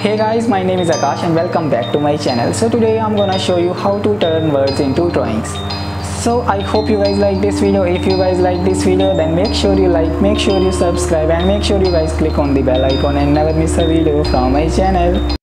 Hey guys, my name is Akash and welcome back to my channel. So today I'm gonna show you how to turn words into drawings. So I hope you guys like this video. If you guys like this video then make sure you like, make sure you subscribe and make sure you guys click on the bell icon and never miss a video from my channel.